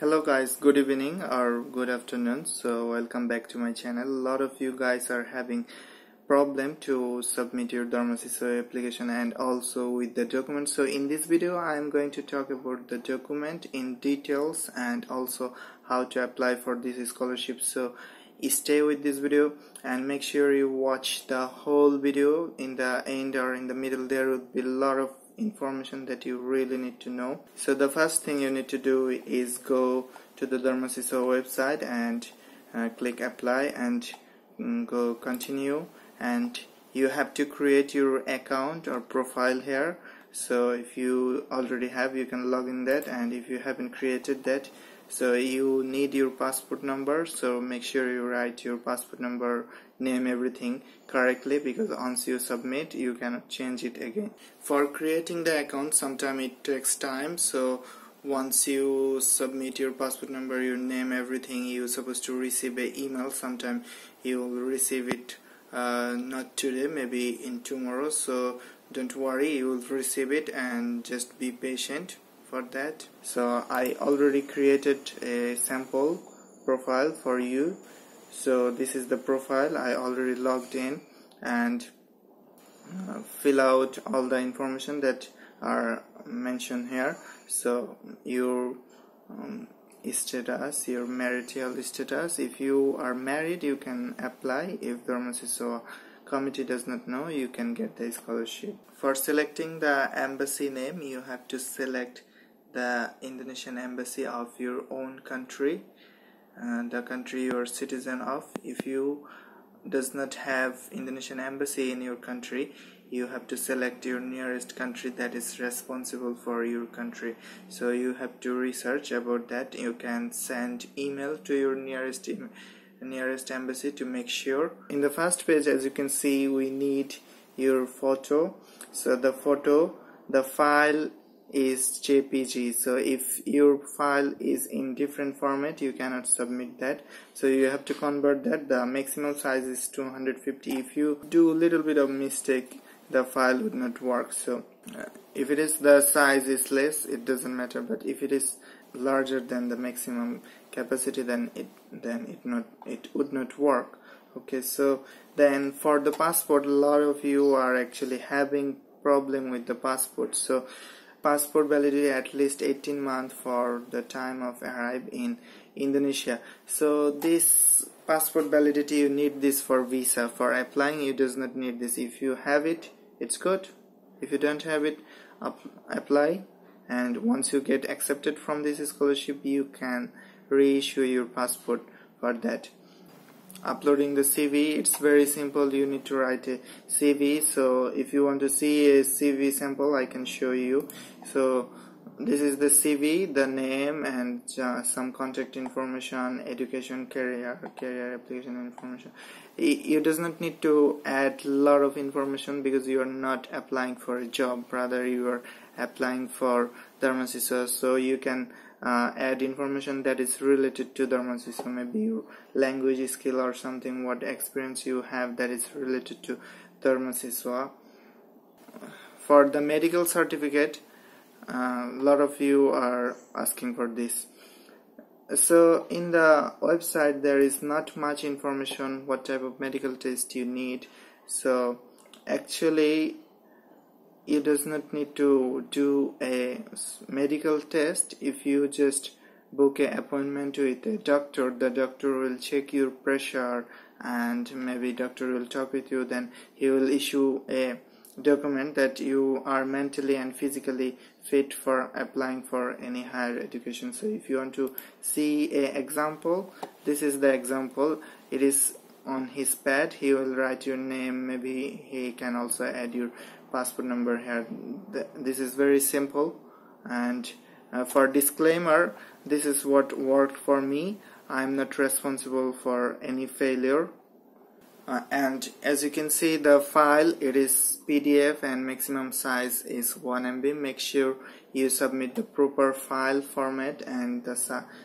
hello guys. Good evening or good afternoon. So welcome back to my channel. A lot of you guys are having problem to submit your Darmasiswa application and also with the document. So in this video I am going to talk about the document in details and also how to apply for this scholarship. So stay with this video and make sure you watch the whole video. In the end or in the middle there will be a lot of information that you really need to know. So the first thing you need to do is go to the Darmasiswa website and uh, click apply and um, go continue. And you have to create your account or profile here. So if you already have you can log in that. And if you haven't created that so you need your passport number so make sure you write your passport number name everything correctly because once you submit you cannot change it again. For creating the account sometime it takes time so once you submit your passport number your name everything you're supposed to receive a email. Sometime you will receive it uh, not today maybe in tomorrow so don't worry you will receive it and just be patient for that. So I already created a sample profile for you. So this is the profile I already logged in and uh, fill out all the information that are mentioned here. So your um, status your marital status. If you are married you can apply. If Darmasiswa committee does not know you can get the scholarship. For selecting the embassy name you have to select the Indonesian embassy of your own country uh, the country you are citizen of. If you does not have Indonesian embassy in your country you have to select your nearest country that is responsible for your country. So you have to research about that. You can send email to your nearest nearest embassy to make sure. In the first page as you can see we need your photo. So the photo the file is JPG so if your file is in different format you cannot submit that. So you have to convert that. The maximum size is 250 if you do a little bit of mistake the file would not work. So uh, if it is the size is less it doesn't matter. But if it is larger than the maximum capacity then it then it not it would not work. Okay so then for the passport a lot of you are actually having problem with the passport. So passport validity at least 18 months for the time of arrive in Indonesia. So this passport validity you need this for visa. For applying you does not need this. If you have it it's good. If you don't have it apply. And once you get accepted from this scholarship you can reissue your passport for that uploading the CV it's very simple. You need to write a CV so if you want to see a CV sample I can show you. So this is the CV the name and uh, some contact information education career career application information. You does not need to add lot of information because you are not applying for a job. Rather you are applying for Darmasiswa so you can uh, add information that is related to Darmasiswa maybe your language skill or something what experience you have that is related to CISO for the medical certificate a uh, lot of you are asking for this. So in the website there is not much information what type of medical test you need. So actually you does not need to do a medical test. If you just book an appointment with a doctor the doctor will check your pressure and maybe doctor will talk with you. Then he will issue a document that you are mentally and physically fit for applying for any higher education. So if you want to see a example this is the example. It is on his pad. He will write your name. Maybe he can also add your passport number here. This is very simple. And uh, for disclaimer this is what worked for me. I'm not responsible for any failure. Uh, and as you can see the file it is PDF and maximum size is 1 MB make sure you submit the proper file format and the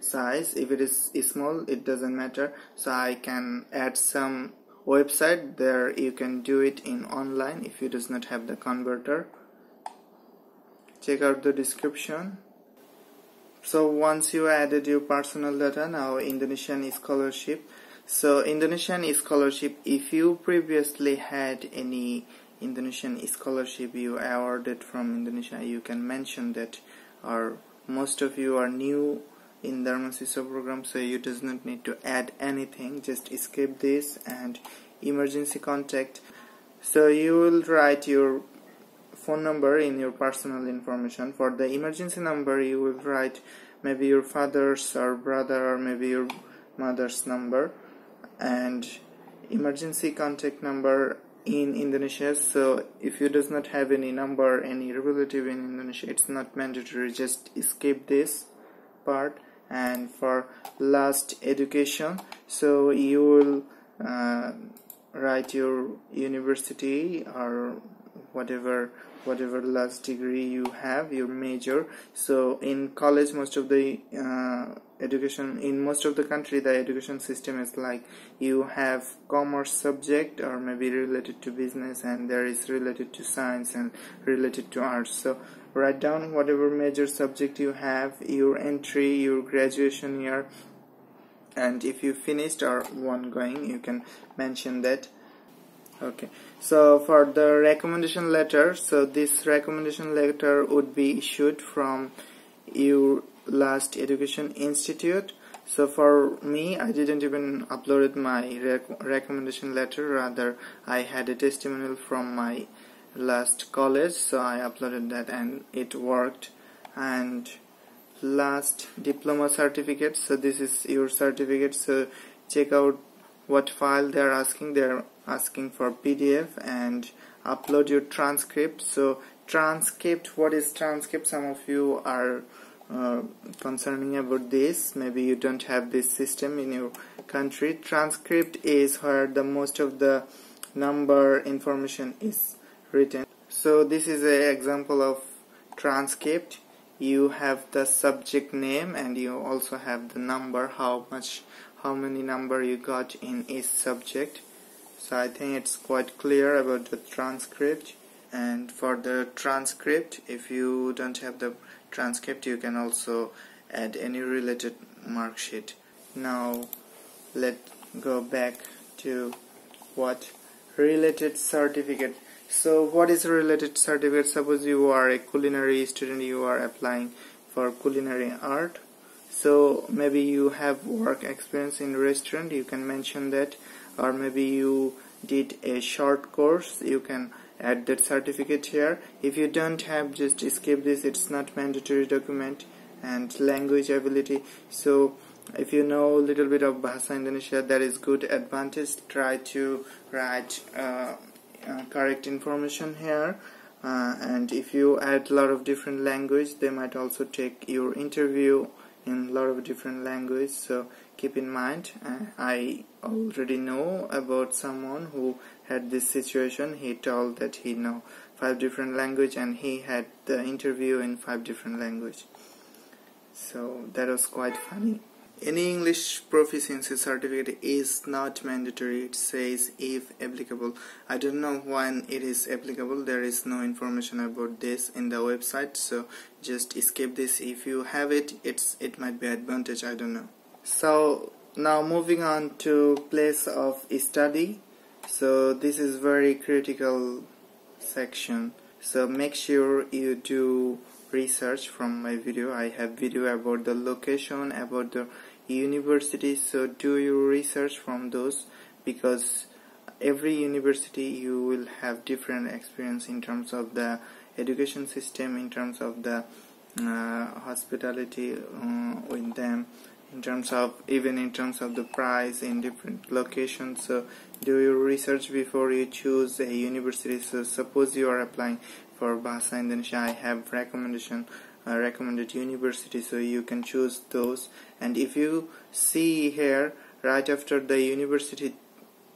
size. If it is small it doesn't matter. So I can add some website there you can do it in online if you does not have the converter. Check out the description. So once you added your personal data now Indonesian scholarship. So Indonesian scholarship if you previously had any Indonesian scholarship you awarded from Indonesia you can mention that or most of you are new in Darmasiswa program so you does not need to add anything. Just skip this and emergency contact. So you will write your phone number in your personal information. For the emergency number you will write maybe your father's or brother or maybe your mother's number and emergency contact number in Indonesia. So if you does not have any number any relative in Indonesia it's not mandatory. Just skip this part and for last education. So you will uh, write your university or whatever whatever last degree you have your major. So in college most of the uh, education in most of the country the education system is like you have commerce subject or maybe related to business and there is related to science and related to arts. So write down whatever major subject you have your entry your graduation year and if you finished or one going you can mention that. Okay. So for the recommendation letter so this recommendation letter would be issued from your last education institute. So for me I didn't even uploaded my rec recommendation letter. Rather I had a testimonial from my last college. So I uploaded that and it worked. And last diploma certificate. So this is your certificate. So check out what file they are asking. They're asking for PDF and upload your transcript. So transcript what is transcript? Some of you are uh, concerning about this. Maybe you don't have this system in your country. Transcript is where the most of the number information is written. So this is an example of transcript. You have the subject name and you also have the number how much how many number you got in each subject. So I think it's quite clear about the transcript. And for the transcript if you don't have the transcript you can also add any related mark sheet. Now let go back to what? Related certificate. So what is related certificate? Suppose you are a culinary student you are applying for culinary art. So maybe you have work experience in restaurant you can mention that. Or maybe you did a short course you can add that certificate here. If you don't have just skip this. It's not mandatory document and language ability. So if you know a little bit of Bahasa Indonesia that is good advantage. Try to write uh, uh, correct information here. Uh, and if you add a lot of different language they might also take your interview in a lot of different language. So keep in mind uh, I already know about someone who had this situation he told that he know five different language and he had the interview in five different language so that was quite funny any English proficiency certificate is not mandatory. It says if applicable. I don't know when it is applicable. There is no information about this in the website. So just skip this. If you have it, it's it might be advantage. I don't know. So now moving on to place of study. So this is very critical section. So make sure you do research from my video. I have video about the location, about the university so do your research from those because every university you will have different experience in terms of the education system in terms of the uh, hospitality uh, with them in terms of even in terms of the price in different locations so do your research before you choose a university. So suppose you are applying for Bahasa Indonesia I have recommendation uh, recommended university so you can choose those. And if you see here right after the university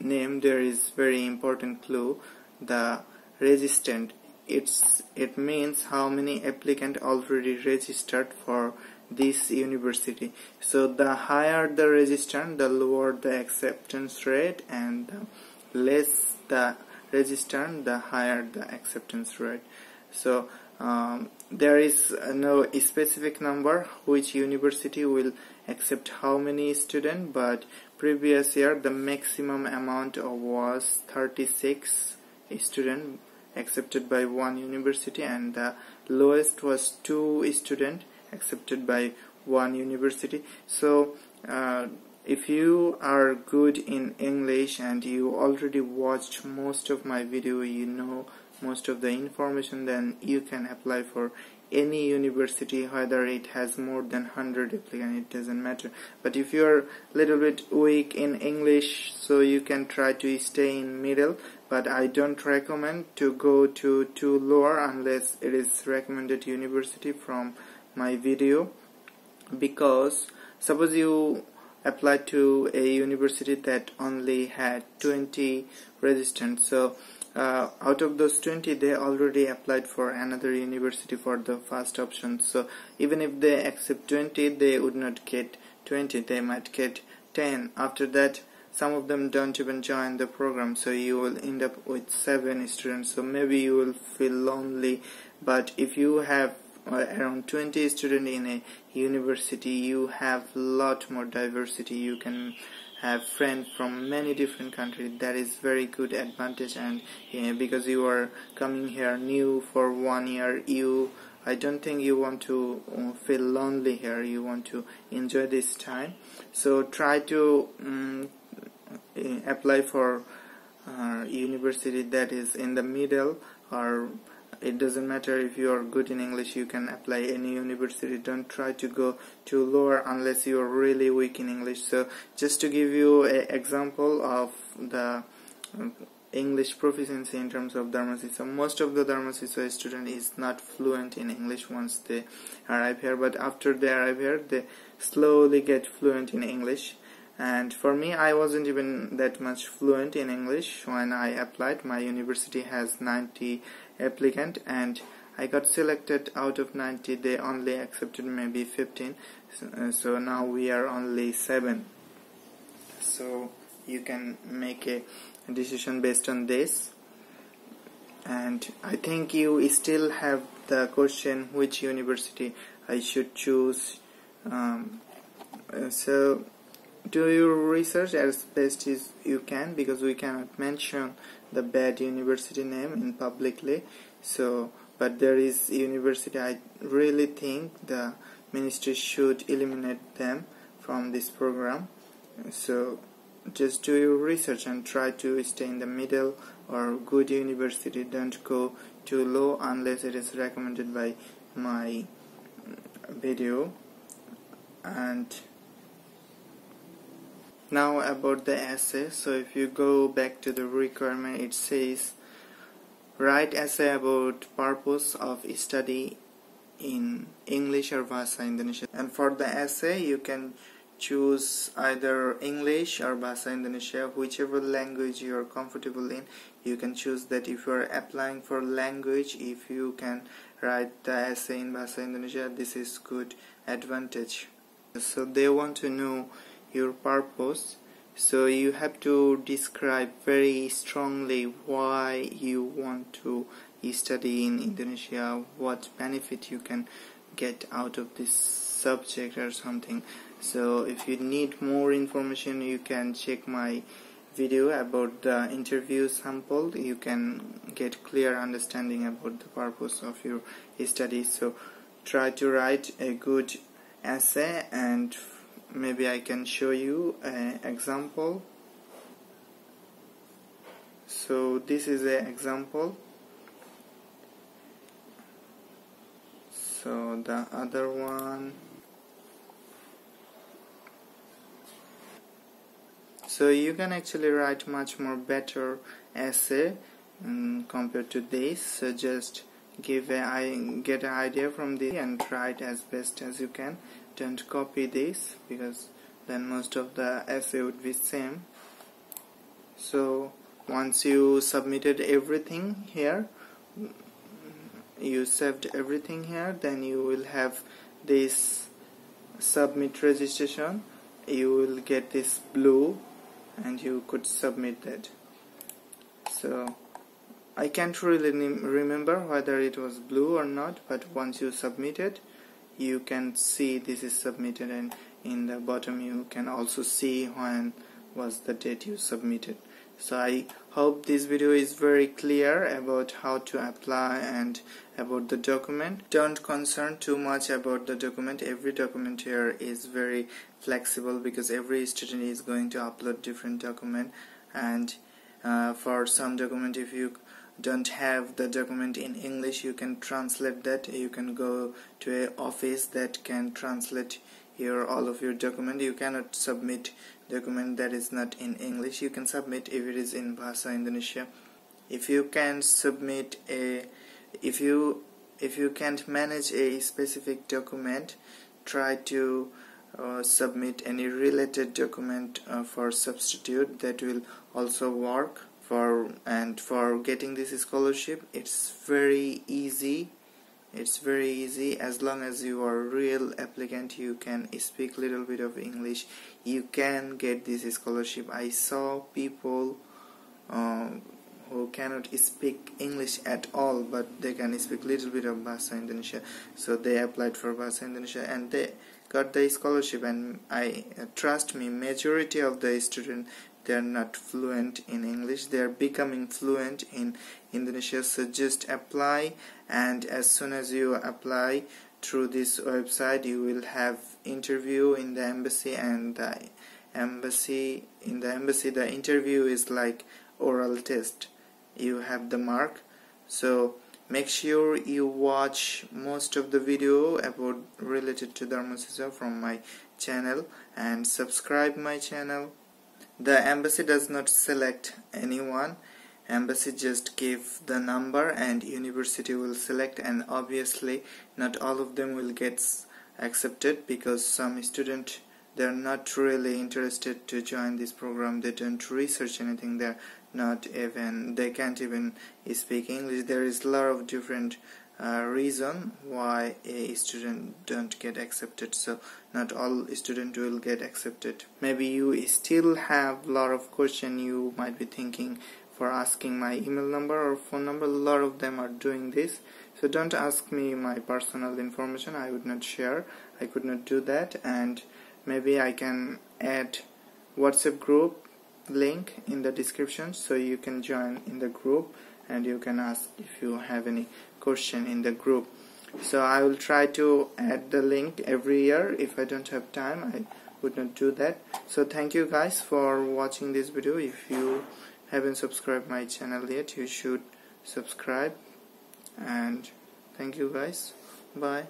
name there is very important clue the registrant it's it means how many applicant already registered for this university. So the higher the resistance the lower the acceptance rate and the less the resistance the higher the acceptance rate. So um, there is no specific number which university will accept how many students but previous year the maximum amount was 36 students accepted by one university and the lowest was two students accepted by one university. So uh, if you are good in English and you already watched most of my video you know most of the information then you can apply for any university. Whether it has more than 100 applicants it doesn't matter. But if you are a little bit weak in English so you can try to stay in middle. But I don't recommend to go to too lower unless it is recommended university from my video because suppose you apply to a university that only had 20 registrants so uh, out of those 20 they already applied for another university for the first option. So even if they accept 20 they would not get 20 they might get 10 after that some of them don't even join the program so you will end up with seven students. So maybe you will feel lonely but if you have around 20 students in a university you have lot more diversity. You can have friends from many different countries. That is very good advantage. And yeah, because you are coming here new for one year you I don't think you want to uh, feel lonely here. You want to enjoy this time. So try to um, apply for uh, university that is in the middle or it doesn't matter if you are good in English you can apply any university. Don't try to go too lower unless you are really weak in English. So just to give you an example of the um, English proficiency in terms of Dharma So most of the Dharma student is not fluent in English once they arrive here but after they arrive here they slowly get fluent in English. And for me I wasn't even that much fluent in English when I applied. My university has 90 applicant and I got selected out of 90 they only accepted maybe 15 so, now we are only 7 so you can make a decision based on this. And I think you still have the question which university I should choose. Um, so do your research as best as you can because we cannot mention the bad university name in publicly. So but there is university I really think the ministry should eliminate them from this program. So just do your research and try to stay in the middle or good university. Don't go too low unless it is recommended by my video. And now about the essay. So if you go back to the requirement it says write essay about purpose of study in English or Bahasa Indonesia and for the essay you can choose either English or Bahasa Indonesia whichever language you are comfortable in. You can choose that if you are applying for language if you can write the essay in Bahasa Indonesia this is good advantage. So they want to know your purpose. So you have to describe very strongly why you want to study in Indonesia what benefit you can get out of this subject or something. So if you need more information you can check my video about the interview sample. You can get clear understanding about the purpose of your study. So try to write a good essay and maybe I can show you an example. So this is an example. So the other one. So you can actually write much more better essay um, compared to this. So just give a I get an idea from this and write as best as you can don't copy this because then most of the essay would be same. So once you submitted everything here you saved everything here then you will have this submit registration. You will get this blue and you could submit that. So I can't really remember whether it was blue or not but once you submit it you can see this is submitted and in the bottom you can also see when was the date you submitted. So I hope this video is very clear about how to apply and about the document. Don't concern too much about the document. Every document here is very flexible because every student is going to upload different document. And uh, for some document if you don't have the document in English you can translate that. You can go to a office that can translate your all of your document. You cannot submit document that is not in English. You can submit if it is in Bahasa Indonesia. If you can submit a if you if you can't manage a specific document try to uh, submit any related document uh, for substitute that will also work for and for getting this scholarship it's very easy. It's very easy. As long as you are real applicant you can speak little bit of English. You can get this scholarship. I saw people um, who cannot speak English at all but they can speak little bit of Bahasa Indonesia. So they applied for Bahasa Indonesia and they got the scholarship. And I uh, trust me majority of the student they are not fluent in English. They are becoming fluent in Indonesia. So just apply and as soon as you apply through this website you will have interview in the embassy and the embassy in the embassy the interview is like oral test. You have the mark. So make sure you watch most of the video about related to Dharma from my channel and subscribe my channel the embassy does not select anyone. Embassy just give the number and university will select and obviously not all of them will get accepted because some student they're not really interested to join this program. They don't research anything. They're not even they can't even speak english. There is a lot of different uh, reason why a student don't get accepted. So not all student will get accepted. Maybe you still have lot of question you might be thinking for asking my email number or phone number. A lot of them are doing this. So don't ask me my personal information. I would not share. I could not do that. And maybe I can add WhatsApp group link in the description so you can join in the group and you can ask if you have any question in the group. So I will try to add the link every year. If I don't have time I would not do that. So thank you guys for watching this video. If you haven't subscribed my channel yet you should subscribe. And thank you guys. Bye